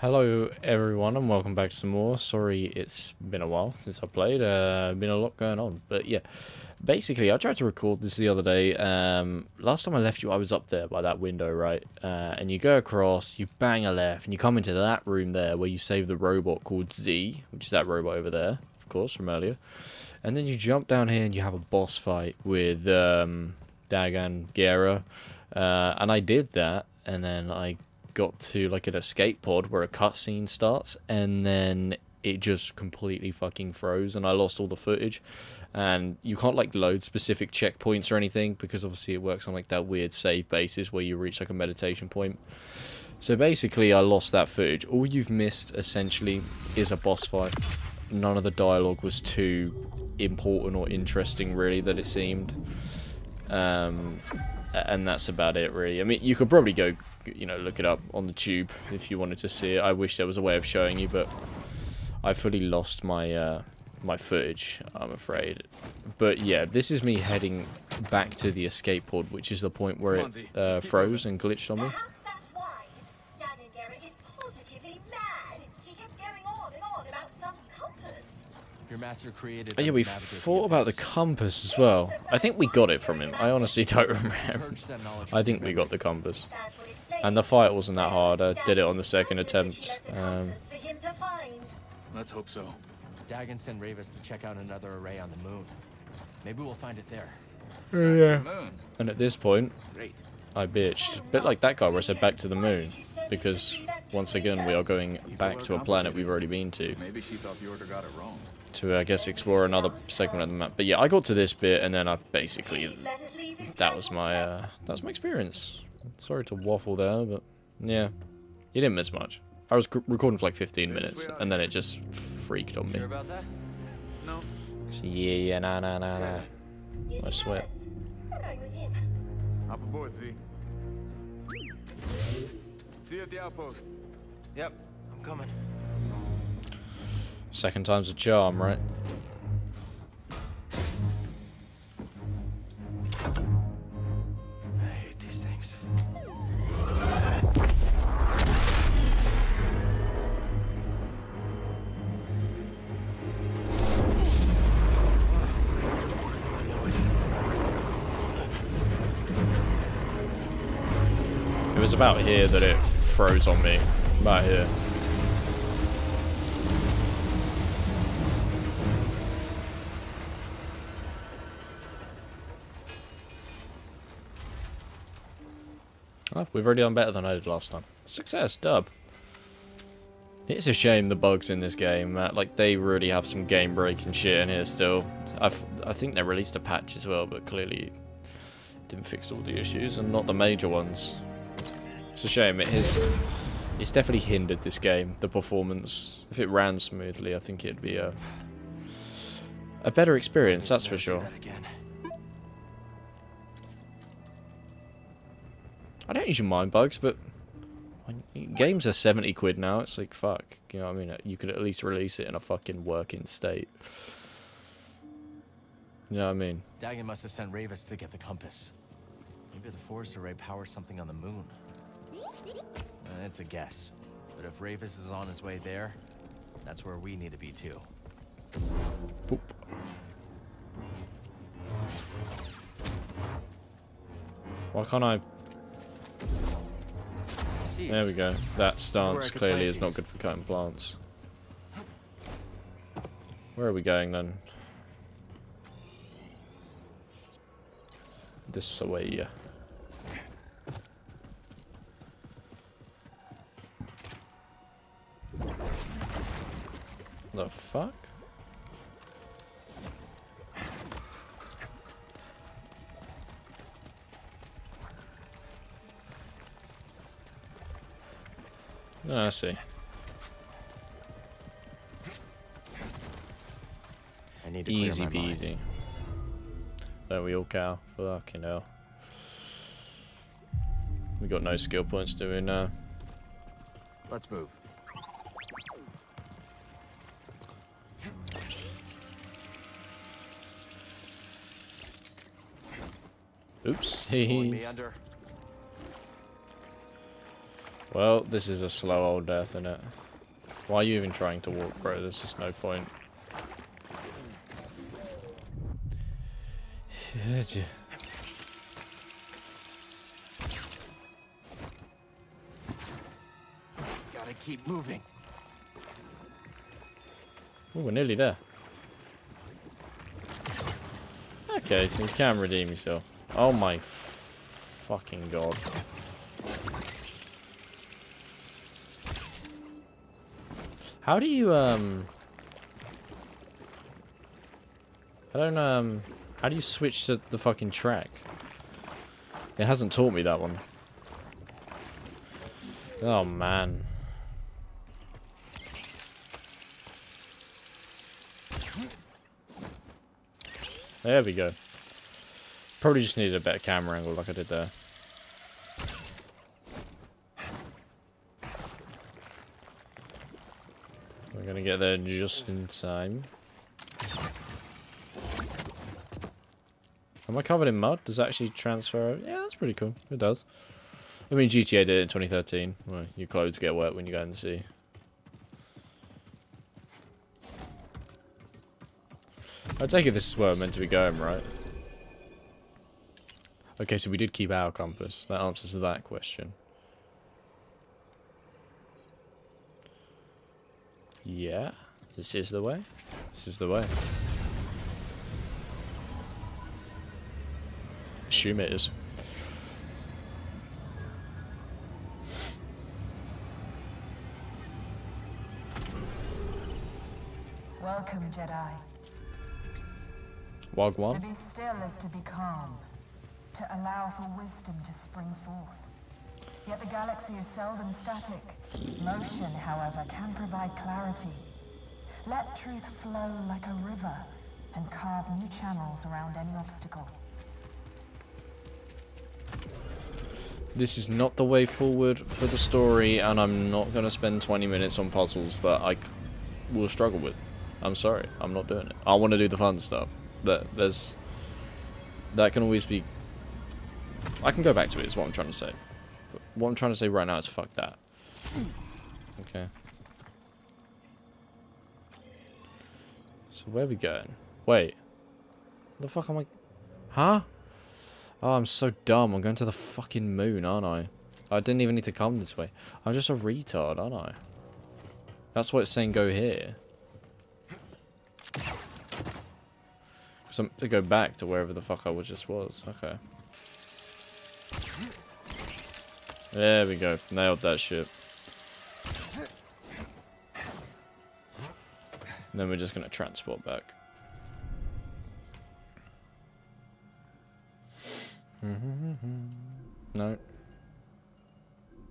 Hello everyone and welcome back to some more. Sorry it's been a while since I played, uh, been a lot going on. But yeah, basically I tried to record this the other day. Um, last time I left you I was up there by that window, right? Uh, and you go across, you bang a left, and you come into that room there where you save the robot called Zee, which is that robot over there, of course, from earlier. And then you jump down here and you have a boss fight with um, Dagan Gera. Uh, and I did that, and then I got to like an escape pod where a cutscene starts, and then it just completely fucking froze, and I lost all the footage. And you can't like load specific checkpoints or anything because obviously it works on like that weird save basis where you reach like a meditation point. So basically, I lost that footage. All you've missed essentially is a boss fight. None of the dialogue was too important or interesting, really, that it seemed. Um, and that's about it really. I mean, you could probably go, you know, look it up on the tube if you wanted to see it. I wish there was a way of showing you, but I fully lost my uh, my footage, I'm afraid. But yeah, this is me heading back to the escape pod, which is the point where it uh, froze and glitched on me. Perhaps that's wise. Dagan Gera is positively mad. He kept going on and on about some compass. Your master created. Oh, yeah, we to thought about the compass as well. I think we got it from him. I honestly don't remember. Purge that knowledge I think we got the compass. That would explain And the fight wasn't that hard. I did it on the second attempt. Um, compass for him to find. Let's hope so. Dagan sent Rayvis to check out another array on the moon. Maybe we'll find it there. Yeah. and at this point, Great. I bitched. A bit like that guy where I said back to the moon. Because, once again, we are going back to a planet we've already been to. Maybe she thought the order got it wrong. To, I guess, explore another segment of the map. But yeah, I got to this bit and then I basically... Please let us leave this That was my, uh, that was my experience. Sorry to waffle there, but yeah. You didn't miss much. I was recording for like 15 minutes and then it just freaked on me. Sure about that? No. So, yeah, yeah, nah, nah, nah, nah. You I swear. Alice? I'm going with him. Hop aboard, Zee. See you at the outpost. Yep, I'm coming. Second time's a charm, right? About here that it froze on me. About here. Oh, we've already done better than I did last time. Success, dub. It's a shame the bugs in this game. Uh, like they really have some game breaking shit in here still. I've, I think they released a patch as well, but clearly didn't fix all the issues and not the major ones. It's a shame. It has. It's definitely hindered this game. The performance. If it ran smoothly, I think it'd be a a better experience. That's for sure. I don't usually mind bugs, but games are seventy quid now. It's like fuck. You know what I mean? You could at least release it in a fucking working state. You know what I mean? Dagan must have sent Rayvis to get the compass. Maybe the forest array powers something on the moon. Uh, it's a guess. But if Rayvis is on his way there, that's where we need to be too. Boop. Why can't I? There we go. That stance clearly is not good for cutting plants. Where are we going then? This way. The fuck? Ah, I see. I need to Easy mind. peasy. There we all cow. Fucking hell. We got no skill points doing uh Let's move. Oops. Pulling me. Well, this is a slow old death, isn't it? Why are you even trying to walk, bro? There's just no point. Gotta keep moving. Oh, we're nearly there. Okay, so you can redeem yourself. Oh my fucking god. How do you, um... I don't, um... How do you switch to the fucking track? It hasn't taught me that one. Oh, man. There we go. Probably just needed a better camera angle like I did there. We're gonna get there just in time. Am I covered in mud? Does actually transfer? Yeah, that's pretty cool. It does. I mean, GTA did it in 2013. Well, your clothes get wet when you go in the sea. I take it this is where I'm meant to be going, right? Okay, so we did keep our compass. That answers that question. Yeah, this is the way. This is the way. Assume it is. Welcome, Jedi. To Wagwan. be still is to be calm, to allow for wisdom to spring forth. Yet the galaxy is seldom static. Motion, however, can provide clarity. Let truth flow like a river and carve new channels around any obstacle. This is not the way forward for the story, and I'm not going to spend 20 minutes on puzzles that I will struggle with. I'm sorry, I'm not doing it. I want to do the fun stuff. That there's that can always be. I can go back to it. Is what I'm trying to say. But what I'm trying to say right now is fuck that. Okay. So where are we going? Wait. The fuck am I? Huh? Oh, I'm so dumb. I'm going to the fucking moon, aren't I? I didn't even need to come this way. I'm just a retard, aren't I? That's what it's saying go here. So to go back to wherever the fuck I was just was. Okay. There we go. Nailed that shit. And then we're just gonna transport back. No.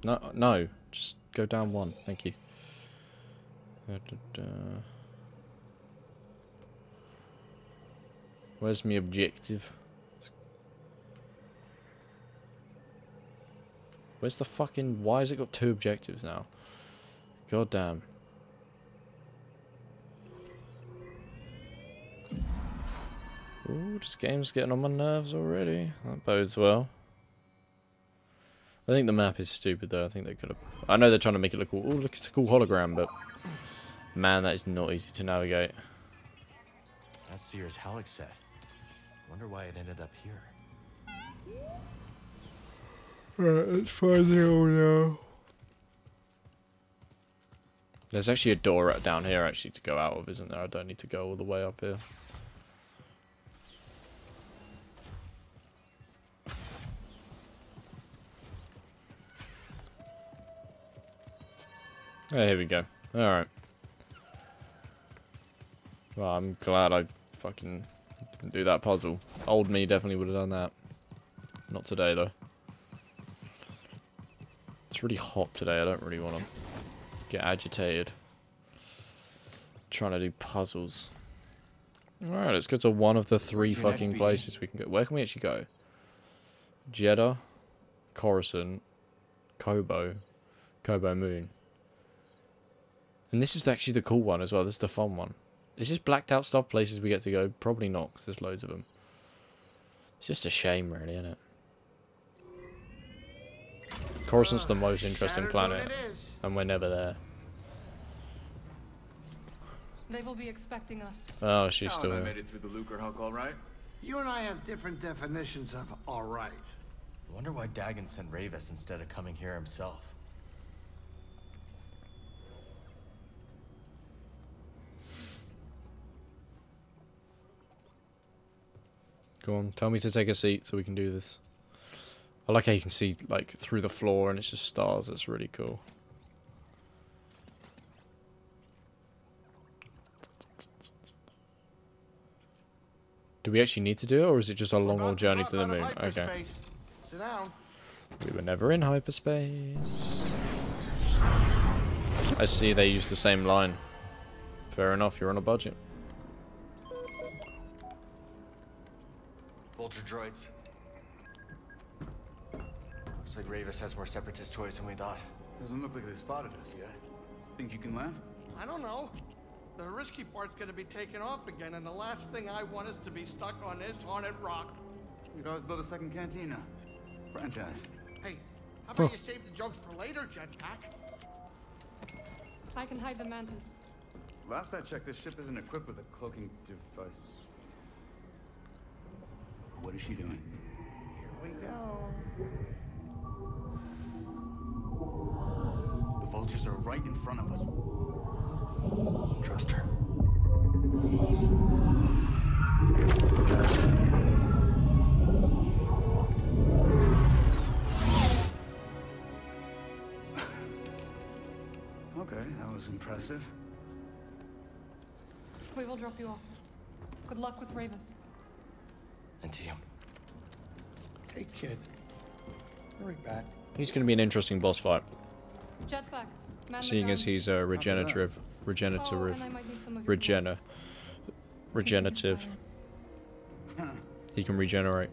No, no. Just go down one. Thank you. Where's my objective? Where's the fucking... Why has it got two objectives now? God damn. Ooh, this game's getting on my nerves already. That bodes well. I think the map is stupid though. I think they could have... I know they're trying to make it look cool. Ooh, look, it's a cool hologram, but... Man, that is not easy to navigate. That's Seer's Halleck set. Wonder why it ended up here. Right, let's find the old now. There's actually a door down here actually to go out of, isn't there? I don't need to go all the way up here. Oh, here we go. Alright. Well, I'm glad I fucking didn't do that puzzle. Old me definitely would have done that. Not today, though. It's really hot today. I don't really want to get agitated. Trying to do puzzles. Alright, let's go to one of the three fucking places we can go. Where can we actually go? Jedha, Coruscant, Koboh, Koboh Moon. And this is actually the cool one as well. This is the fun one. Is this blacked out stuff places we get to go? Probably not, because there's loads of them. It's just a shame, really, isn't it? Coruscant's the most interesting planet, and we're never there. They will be expecting us. Oh, she's Cal still and I here. made it through the Lucrehulk all right. You and I have different definitions of all right. I wonder why Dagan sent Rayvis instead of coming here himself. Go on, tell me to take a seat so we can do this. I like how you can see like through the floor and it's just stars. That's really cool. Do we actually need to do it, or is it just a long old journey to the moon? Okay. We were never in hyperspace. I see they use the same line. Fair enough, you're on a budget. Vulture droids. Looks like Rayvis has more separatist toys than we thought. Doesn't look like they spotted us yet. Think you can land? I don't know. The risky part's gonna be taken off again, and the last thing I want is to be stuck on this haunted rock. We could always build a second cantina. Franchise. Hey, how about you save the jokes for later, Jetpack? I can hide the mantis. Last I checked, this ship isn't equipped with a cloaking device. What is she doing? Here we go. Vultures are right in front of us. Trust her. Okay, that was impressive. We will drop you off. Good luck with Rayvis. And to you. Hey, kid. Hurry back. He's going to be an interesting boss fight, Jetpack. Man the seeing as he's uh, a regenerative, Oh, regenerative, and I might need some of your blood. regena, regenerative. He can regenerate.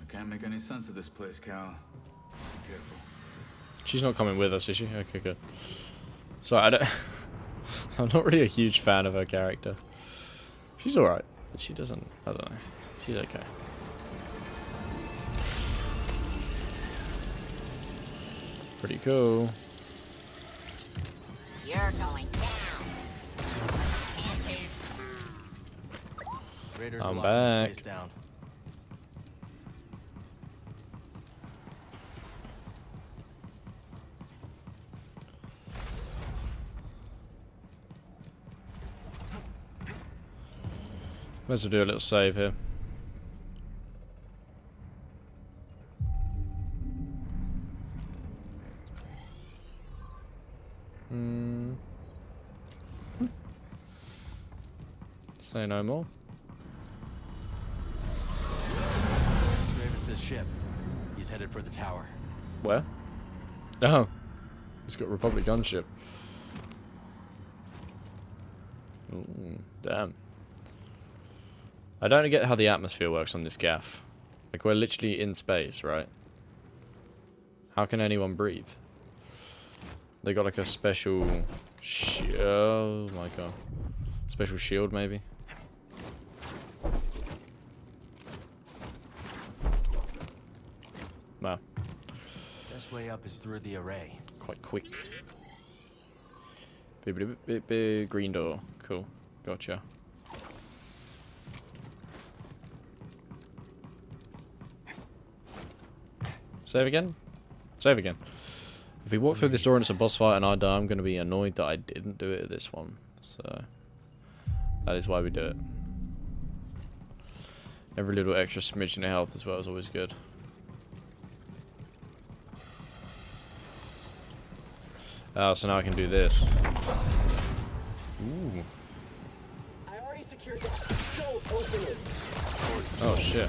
I can't make any sense of this place, Cal. Be careful. She's not coming with us, is she? Okay, good. So I don't. I'm not really a huge fan of her character. She's alright, but she doesn't. I don't know. She's okay. Pretty cool. You're going down. Raiders I'm will lock back. This place down. Might as well do a little save here. Hmm. Say no more. It's Rayvis's ship. He's headed for the tower. Where? Oh. He's got Republic gunship. Ooh, damn. I don't get how the atmosphere works on this gaff. Like, we're literally in space, right? How can anyone breathe? They got like a special... Oh my god. Special shield, maybe? Wow. Best way up is through the array. quite quick. Green door. Cool. Gotcha. Save again? Save again. If we walk through this door and it's a boss fight and I die, I'm going to be annoyed that I didn't do it at this one. So, that is why we do it. Every little extra smidgen of health as well is always good. Oh, so now I can do this. Ooh. I already secured that. Don't open it. Oh shit.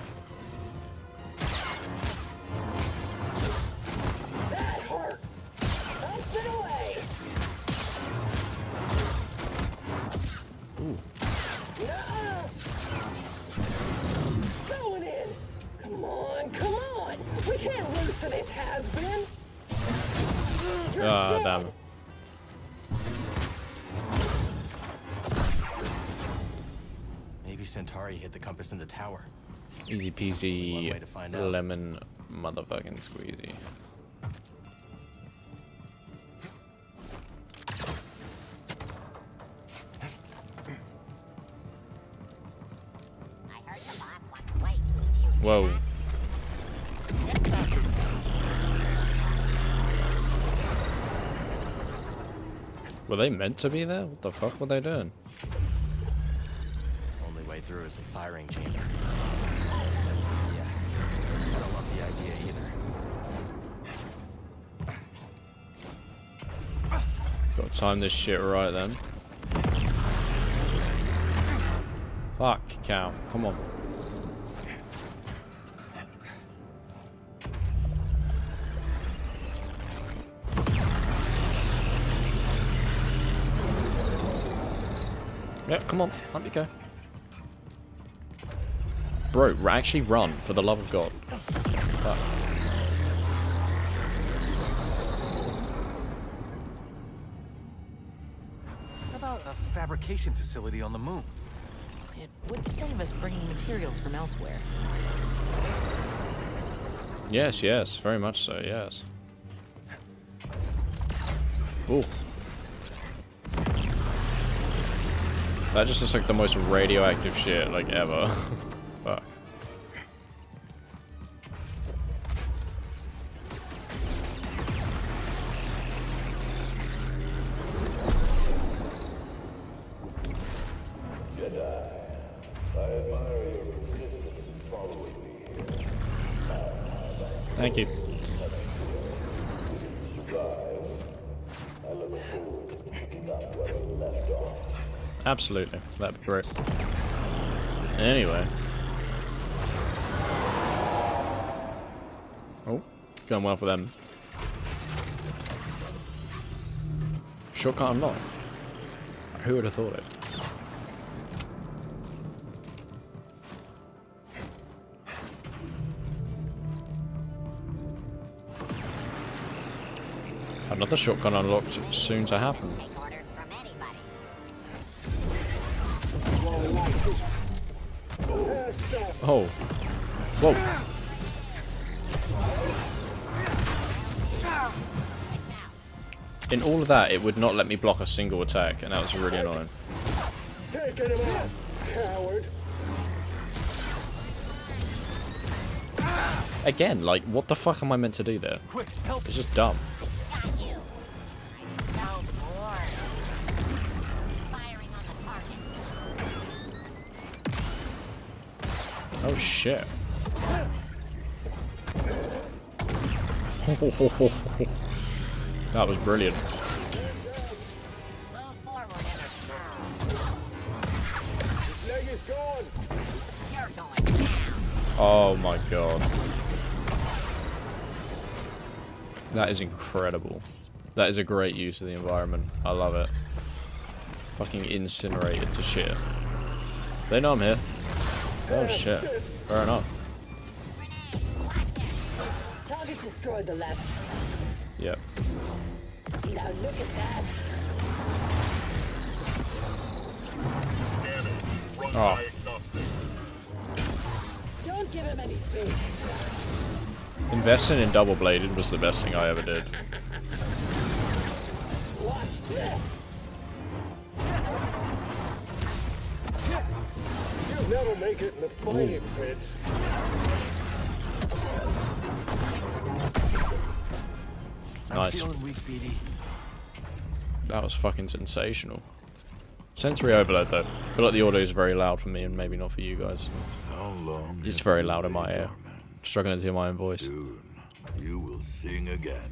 in the tower. Easy peasy way to find out. lemon motherfucking squeezy. I heard the boss wants white food. You Whoa. Were they meant to be there? What the fuck were they doing? Way through is the firing chamber. Yeah, I don't love the idea either. Gotta time this shit right then. Fuck, cow. Come on. Yeah, come on. Let me go. Bro, r- actually run, for the love of God. Fuck. How about a fabrication facility on the moon? It would save us bringing materials from elsewhere. Yes, yes, very much so, yes. Ooh. That just looks like the most radioactive shit, like, ever. Fuck. Thank you. Absolutely. That'd be great. Anyway. Oh, going well for them. Shortcut unlocked. Who would have thought it? Another shotgun unlocked soon to happen. take orders from anybody. Oh. Whoa. In all of that, it would not let me block a single attack, and that was really annoying. Taking him out, coward. Again, like, what the fuck am I meant to do there? Quick, help! It's just dumb. Got you. I'm so bored. Firing on the target. Oh shit. That was brilliant. Oh my god. That is incredible. That is a great use of the environment. I love it. Fucking incinerated to shit. They know I'm here. Oh shit. Fair enough. Target destroyed the left. Yep. Now look at that. Oh, Don't give him any space. investing in double bladed was the best thing I ever did. Watch this. You'll never make it in the. I'm Nice. weak, BD. That was fucking sensational. Sensory overload though. I feel like the audio is very loud for me and maybe not for you guys. How long It's very loud in my ear. dormant? Struggling to hear my own voice. Soon you will sing again.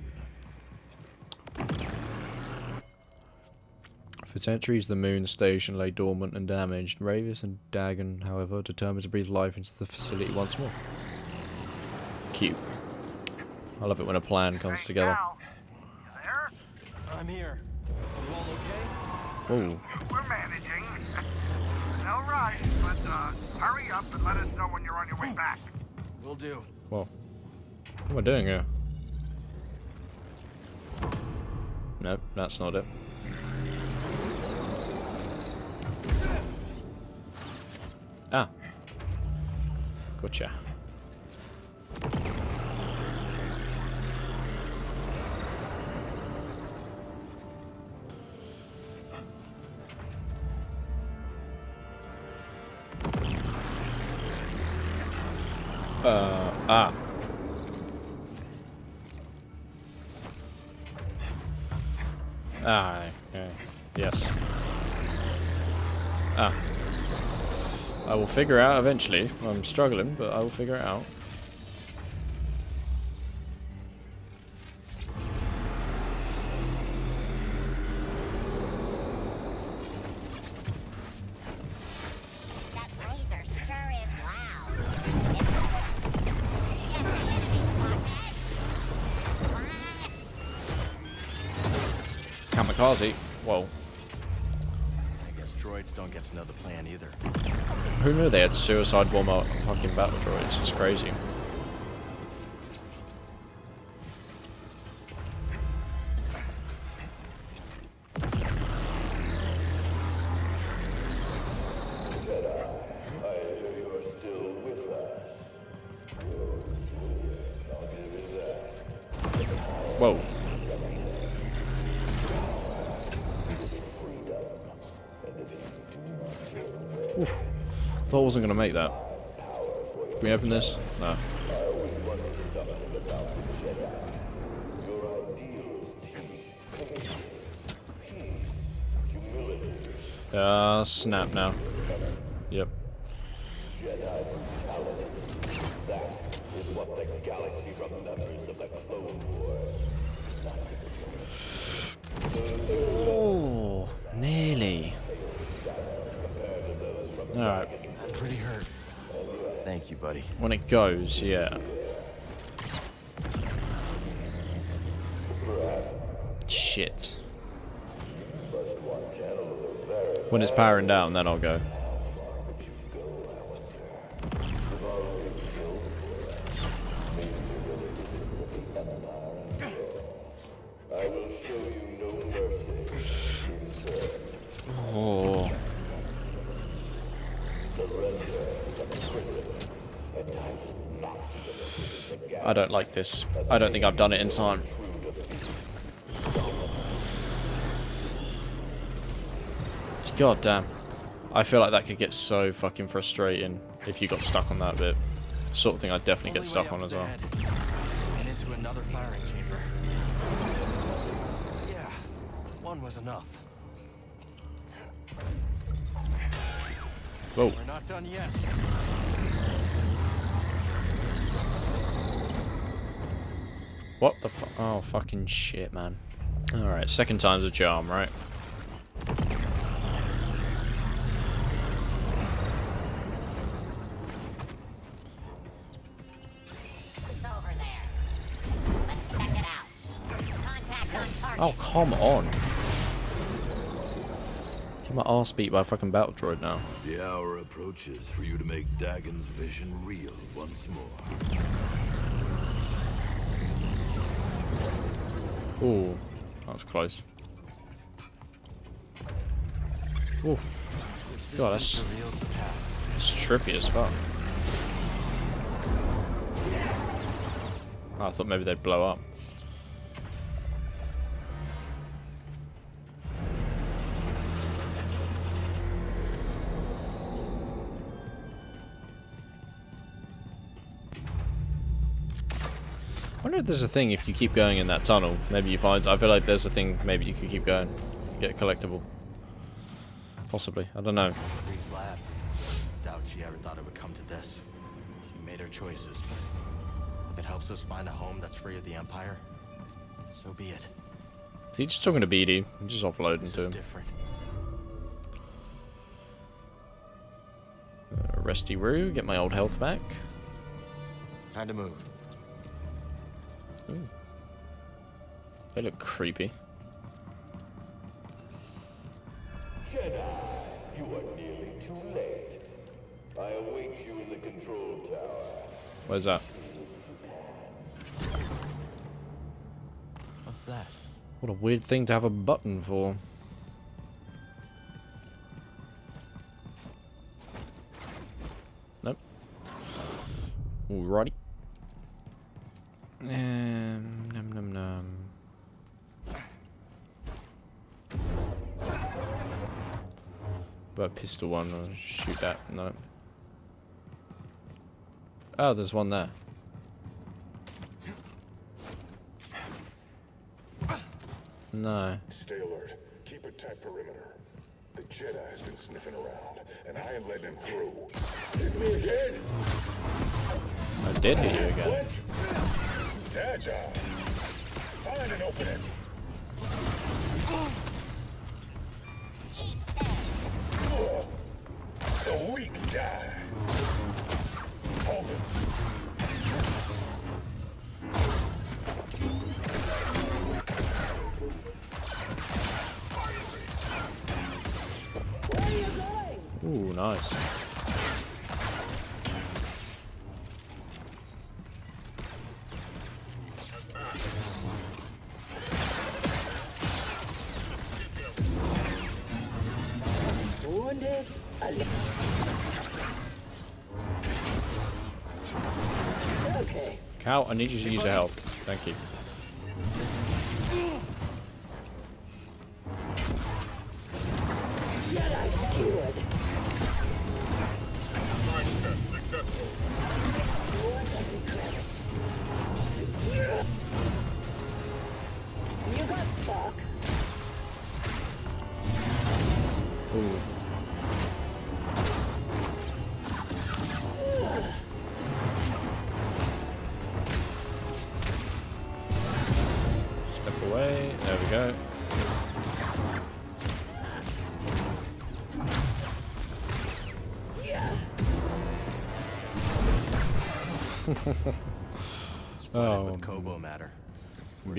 For centuries, the moon station lay dormant and damaged. Rayvis and Dagan, however, determined to breathe life into the facility once more. Cute. I love it when a plan comes together. I'm here. You all okay? Ooh. We're managing. no rush, but uh, hurry up and let us know when you're on your way back. We'll do. Well, What am I doing here? Nope, that's not it. Ah. Gotcha. Ah. Ah, okay. Yes. Ah. I will figure out eventually. I'm struggling, but I will figure it out. Kamikaze. Whoa. I guess droids don't get to know the plan either. Who knew they had suicide bomber fucking battle droids? It's crazy. Wasn't gonna make that. Can we open this? No. Ah, snap now. Yep. Oh, nearly. Alright. I'm pretty hurt. Thank you, buddy. When it goes, yeah. Shit. When it's powering down, then I'll go. I don't like this. I don't think I've done it in time. God damn. I feel like that could get so fucking frustrating if you got stuck on that bit. Sort of thing I'd definitely get stuck on as well. And into another firing chamber. Yeah, one was enough. Whoa. We're not done yet. What the fu- Oh, fucking shit, man. Alright, second time's a charm, right? It's over there. Let's check it out. Contact on. Oh, come on. Get my ass beat by a fucking battle droid now. The hour approaches for you to make Dagan's vision real once more. Ooh, that was close. Oh, God, that's, that's trippy as fuck. Oh, I thought maybe they'd blow up. If there's a thing if you keep going in that tunnel. Maybe you find. I feel like there's a thing. Maybe you could keep going, get a collectible. Possibly. I don't know. Lab. Doubt she ever thought it would come to this. She made her choices, but if it helps us find a home that's free of the Empire, so be it. Is he just talking to BD? I'm just offloading This to him. different. Uh, resty Roo, get my old health back. Time to move. Hmm. They look creepy. Jedi, you are nearly too late. I await you in the control tower. Where's that? What's that? What a weird thing to have a button for. Nope. Alrighty. But pistol one, I'll shoot that. No. Oh, there's one there. No. Stay alert. Keep a tight perimeter. The Jedi has been sniffing around, and I letting him through. Hit me again! I did hit you again. What? Agile. Find an opening. Ugh. Cal, I need you to use your help. Thank you. You got Spock. Ooh.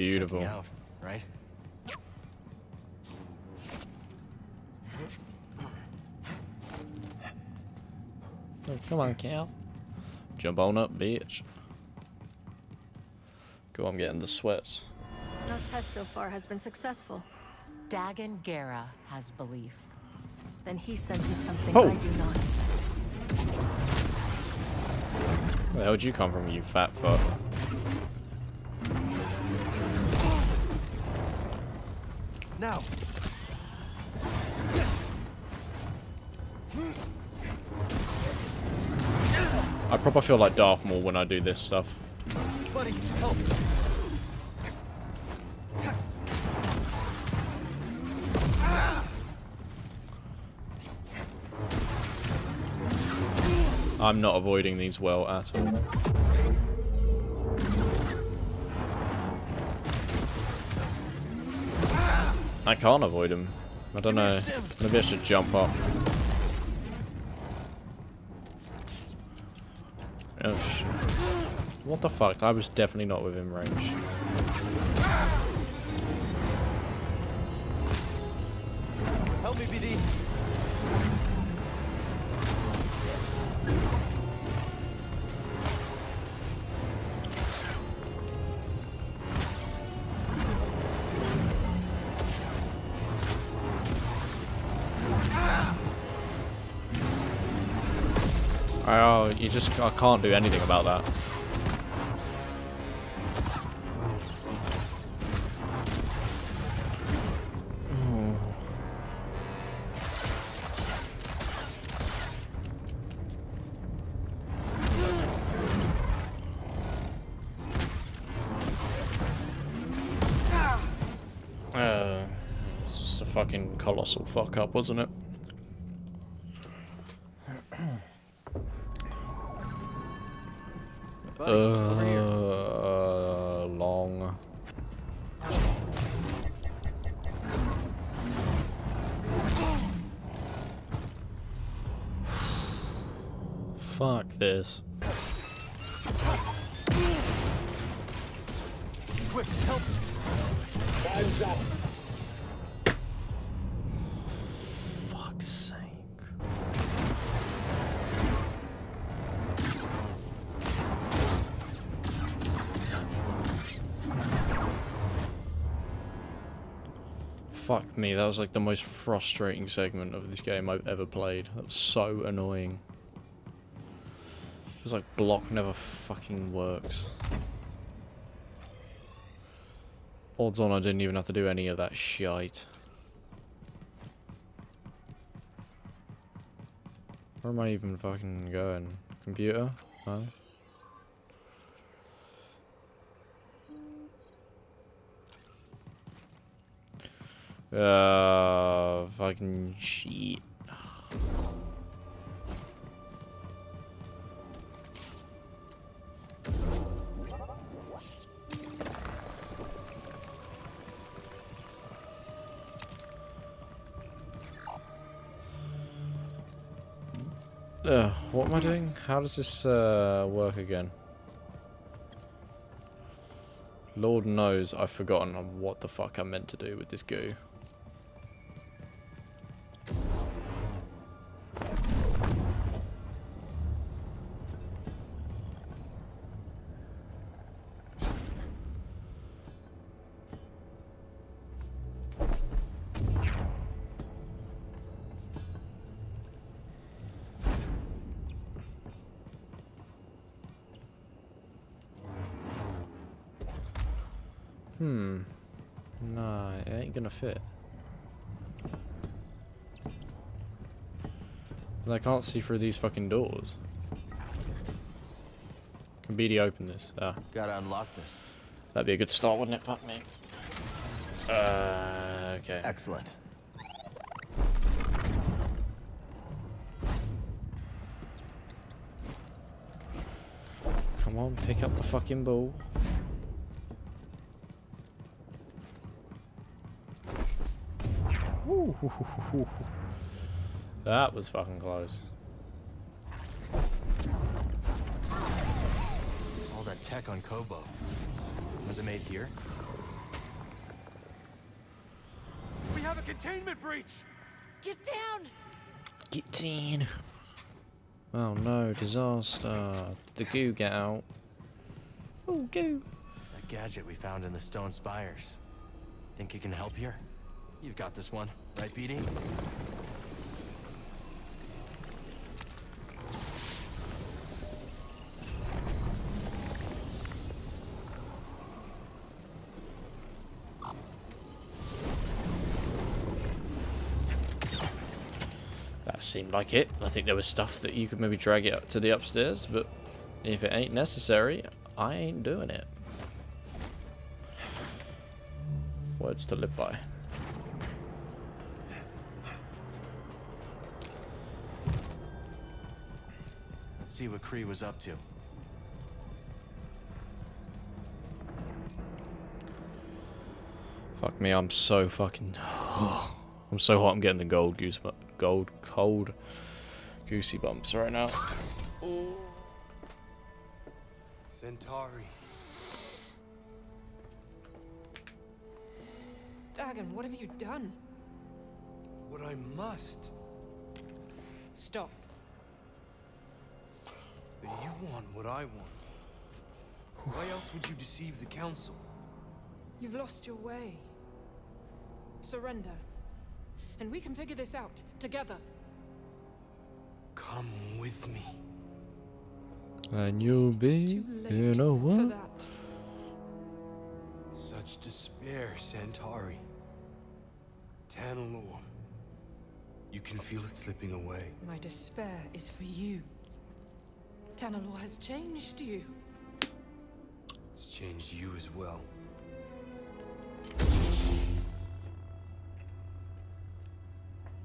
Beautiful. Out, right? Oh, come on, Cal. Jump on up, bitch. Go, I'm getting the sweats. No test so far has been successful. Dagan Gera has belief. Then he senses something Oh. I do not. Where the hell did you come from, you fat fuck? Now. I proper feel like Darth Maul when I do this stuff. Buddy, help. I'm not avoiding these well at all. I can't avoid him. I don't know. Maybe I should jump up. Oh What the fuck? I was definitely not within range. Help me, BD. Just I can't do anything about that. Oh. Uh, it's just a fucking colossal fuck up, wasn't it? Fuck this. Quick, help. Time's up. Sake. Fuck me, that was like the most frustrating segment of this game I've ever played. That was so annoying. It's like block never fucking works. Odds on I didn't even have to do any of that shite. Where am I even fucking going? Computer? No? Uh, fucking shit. Uh, what am I doing? How does this uh, work again? Lord knows I've forgotten what the fuck I meant to do with this goo. Hmm. Nah, it ain't gonna fit. And I can't see through these fucking doors. Can BD open this? Ah. Gotta unlock this. That'd be a good start, wouldn't it? Fuck me. Uh, okay. Excellent. Come on, pick up the fucking ball. Ooh, that was fucking close. All that tech on Koboh. Was it made here? We have a containment breach! Get down! Get in. Oh no, disaster. The goo get out? Oh, goo. That gadget we found in the stone spires. Think you can help here? You've got this one, right, BD? That seemed like it. I think there was stuff that you could maybe drag it up to the upstairs, but if it ain't necessary, I ain't doing it. Words to live by. See what Khri was up to. Fuck me, I'm so fucking. I'm so hot. I'm getting the gold goose, bu- gold cold goosey bumps right now. Santari. Dagan, what have you done? What I must. Stop. But you want what I want. Why else would you deceive the Council? You've lost your way. Surrender. And we can figure this out, together. Come with me. And you'll be, you know For what? that. Such despair, Santari. Tanalor. You can feel it slipping away. My despair is for you. Tanalor has changed you. It's changed you as well.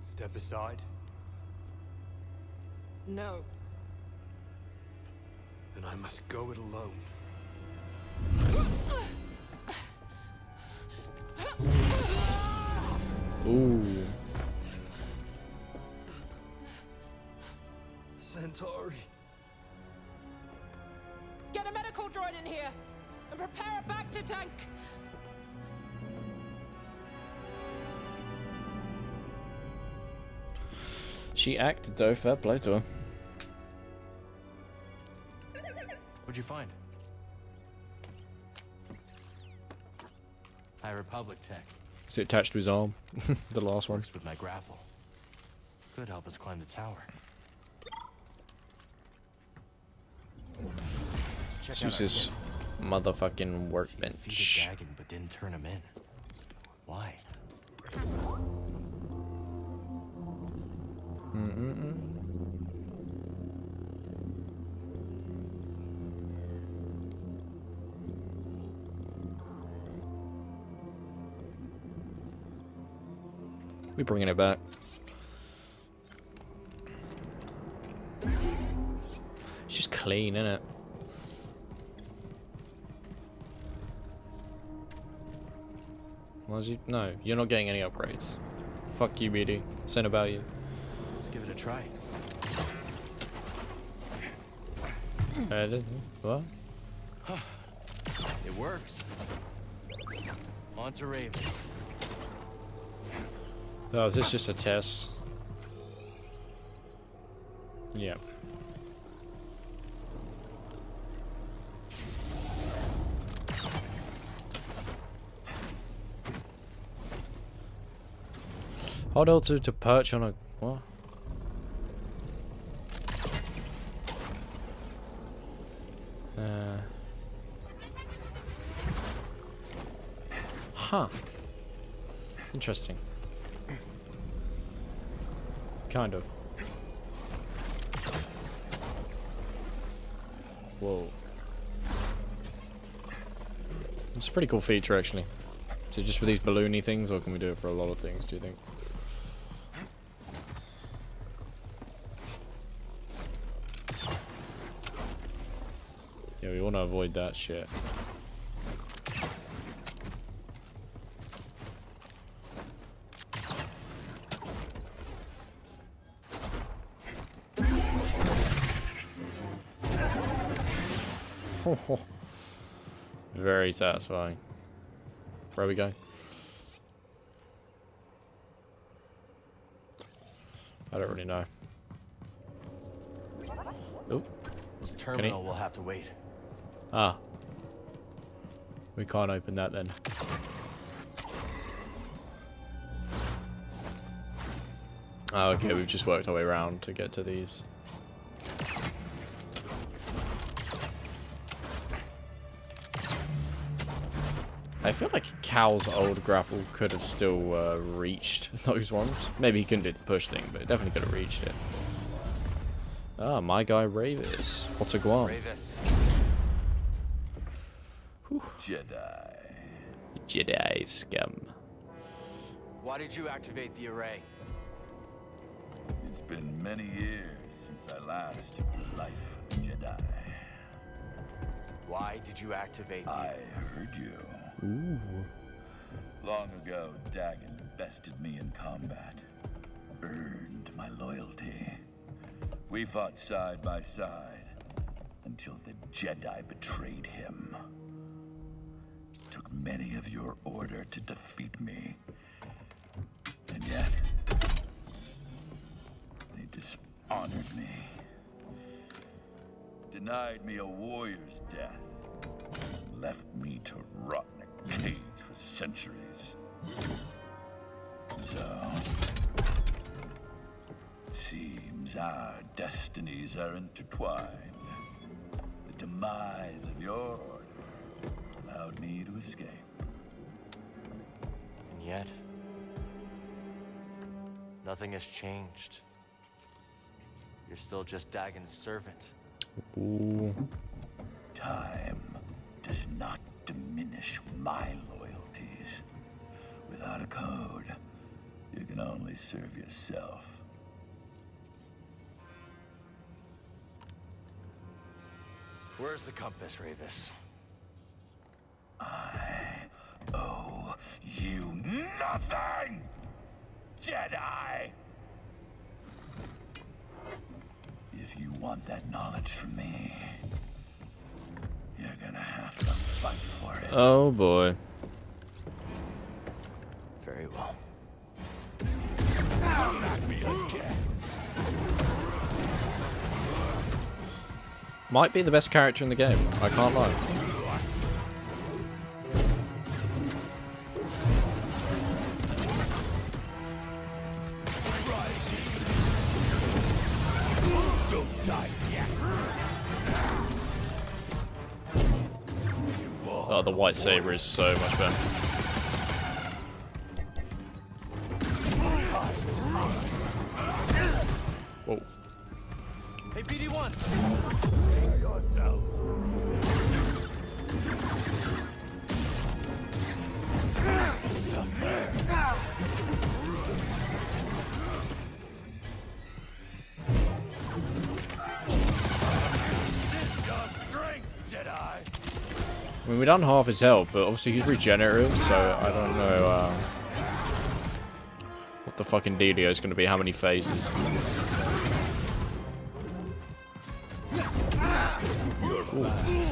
Step aside, No. then I must go it alone. Ooh. Santari. Here! And prepare a back to tank! She acted though, fair play to her. What'd you find? High Republic tech. Is it attached to his arm? the last one. Works with my grapple. Could help us climb the tower. Check Use out our his kit. Motherfucking workbench. Dagan, but didn't turn him in. Why? Mm-mm-mm. We bringing it back. It's just clean, isn't it? Why is he? No, you're not getting any upgrades. Fuck you, BD. Saying about you. Let's give it a try. Uh, I did. What? It works. On to Raven. Oh, is this just a test? Yeah. Hold L2 to perch on a... What? Uh... Huh. Interesting. Kind of. Whoa. It's a pretty cool feature, actually. So just with these balloony things, or can we do it for a lot of things, do you think? Yeah, we want to avoid that shit. Very satisfying. Where we go? I don't really know. Oop. This terminal will have to wait. Ah. We can't open that then. Oh, okay, we've just worked our way around to get to these. I feel like Cal's old grapple could have still uh, reached those ones. Maybe he couldn't do the push thing, but definitely could have reached it. Ah, my guy Rayvis. What's a guam? Rayvis. Jedi. Jedi scum. Why did you activate the array? It's been many years since I last took the life of a Jedi. Why did you activate the I heard you. Ooh. Long ago, Dagan bested me in combat. Earned my loyalty. We fought side by side until the Jedi betrayed him. Many of your order to defeat me. And yet, they dishonored me. Denied me a warrior's death. Left me to rot in a cage for centuries. So, seems our destinies are intertwined. The demise of your allowed me to escape. And yet, nothing has changed. You're still just Dagan's servant. Ooh. Time does not diminish my loyalties. Without a code, you can only serve yourself. Where's the compass, Rayvis? I owe you nothing, Jedi! If you want that knowledge from me, you're gonna have to fight for it. Oh boy. Very well. Come at me again. Might be the best character in the game. I can't lie. The white saber is so much better. I mean, we done half his health, but obviously he's regenerative, so I don't know uh, what the fucking dealio is going to be, how many phases. Ooh.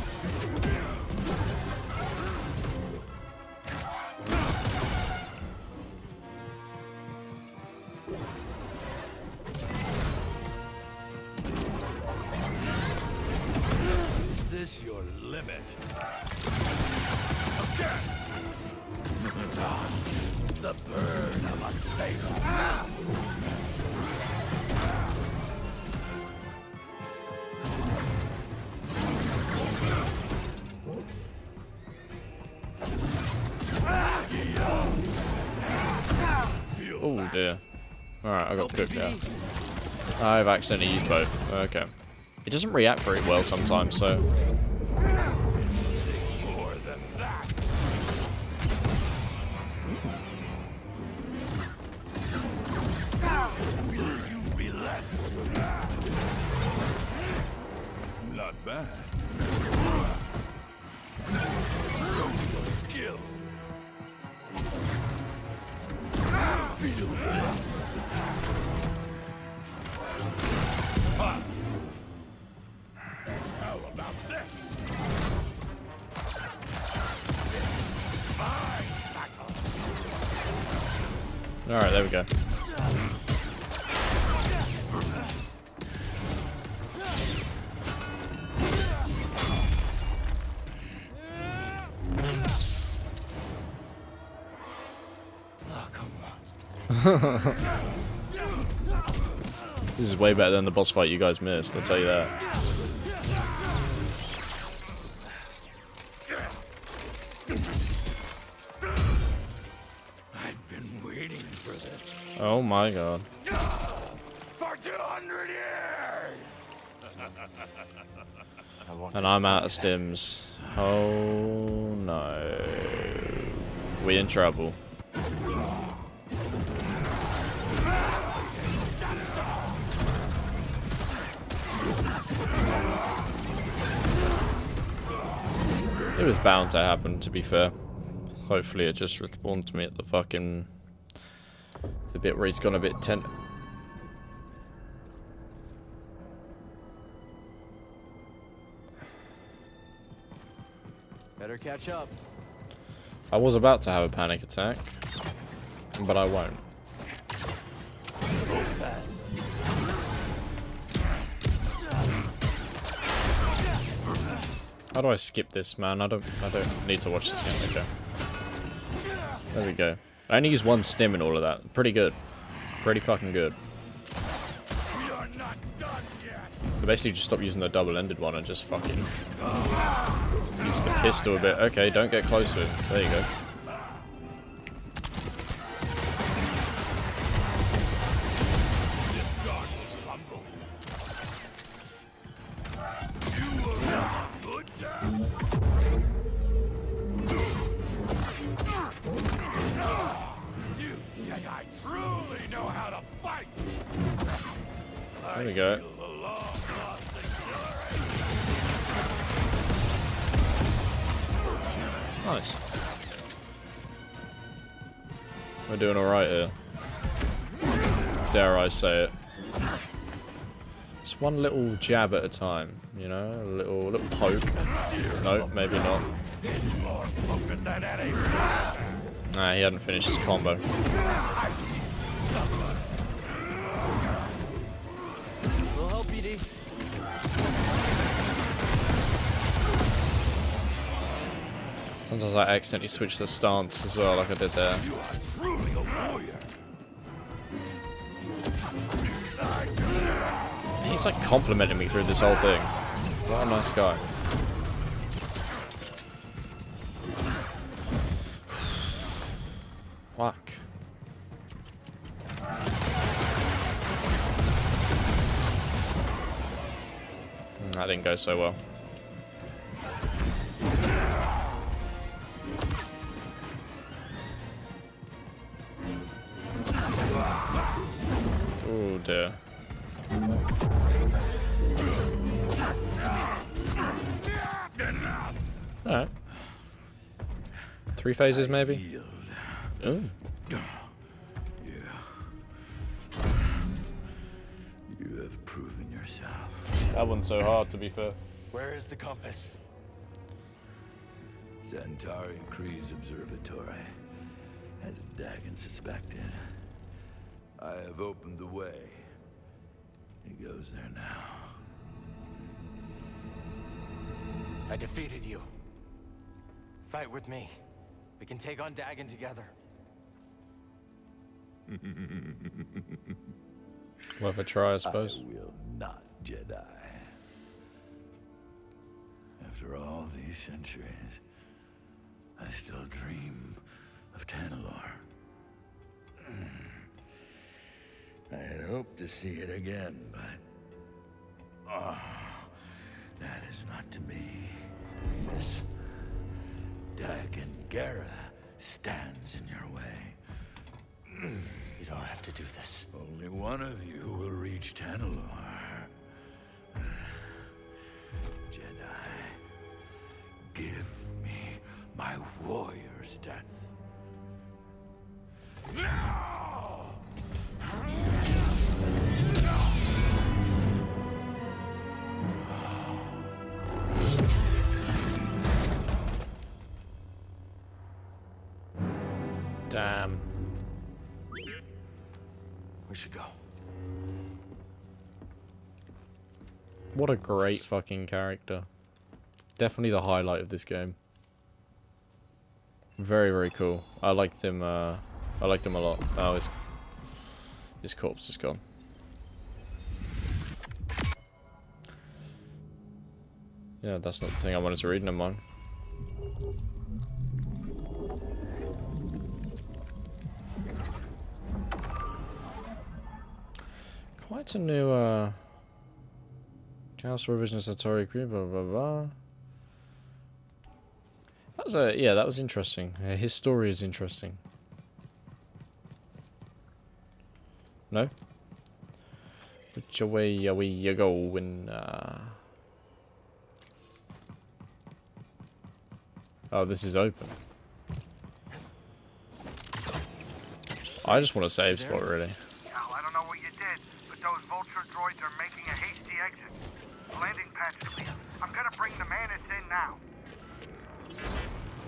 I've accidentally used both. Okay. It doesn't react very well sometimes, so... Alright, there we go. this is way better than the boss fight you guys missed, I'll tell you that. Oh my god. for 200 years. And I'm out of stims. Oh no. We in trouble. It was bound to happen, to be fair. Hopefully it just respawned to me at the fucking... The bit where he's gone a bit tent... Better catch up. I was about to have a panic attack, but I won't. How do I skip this, man? I don't. I don't need to watch this again. Okay. There we go. I only use one stim in all of that. Pretty good. Pretty fucking good. I basically just stop using the double-ended one and just fucking use the pistol a bit. Okay, don't get close to it. There you go. One little jab at a time, you know? A little little poke. No, maybe not. Nah, he hadn't finished his combo. Sometimes I accidentally switch the stance as well, like I did there. He's like complimenting me through this whole thing. What a nice guy. Fuck. Hmm, that didn't go so well. Three phases maybe? Oh. You have proven yourself. That one's so hard to be fair. Where is the compass? Santari Khri's observatory. As Dagan suspected. I have opened the way. He goes there now. I defeated you. Fight with me. We can take on Dagan together. Worth a try, I suppose. I will not, Jedi. After all these centuries, I still dream of Tanalor. I had hoped to see it again, but... Oh, that is not to be. This Dagan Gera stands in your way. You don't have to do this. Only one of you will reach Tanalor. Jedi, give me my warrior's death. What a great fucking character. Definitely the highlight of this game. Very, very cool. I liked them, uh, I liked them a lot. Oh, his, his corpse is gone. Yeah, that's not the thing I wanted to read, never mind. Quite a new, uh... Council revision of Santari Khri, blah blah blah. That was a yeah, that was interesting. Uh, his story is interesting. No? Which way are we going? Uh... Oh, this is open. I just want a save spot, really. Cal, I don't know what you did, but those vulture droids are making a hasty exit. Landing pad's clear. I'm gonna bring the Mantis in now.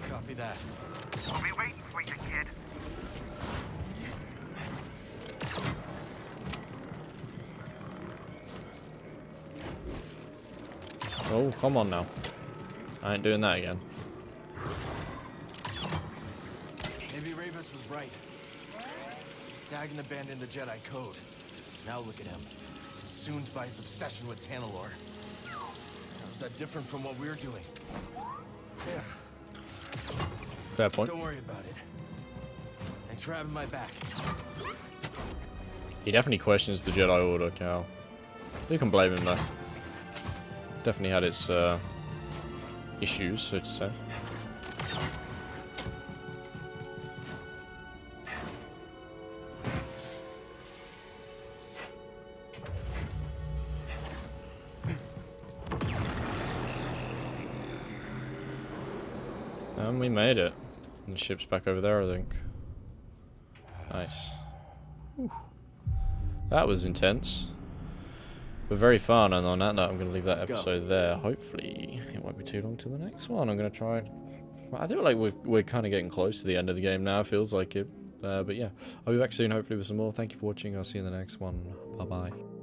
Copy that. We'll be waiting for you, kid. Oh, come on now. I ain't doing that again. Maybe Rayvis was right. Dagan abandoned the Jedi Code. Now look at him. Consumed by his obsession with Tanalor. That different from what we're doing? Yeah. Fair point. Don't worry about it. Thanks for having my back. He definitely questions the Jedi Order, Cal. You can blame him though. Definitely had its uh, issues, so to say. Ship's back over there, I think. Nice. Whew. That was intense. But very fun, and on that note, I'm going to leave that Let's go. episode there. Hopefully, it won't be too long till the next one. I'm going to try. Well, I feel like we're, we're kind of getting close to the end of the game now. Feels like it. Uh, but yeah, I'll be back soon, hopefully, with some more. Thank you for watching. I'll see you in the next one. Bye bye.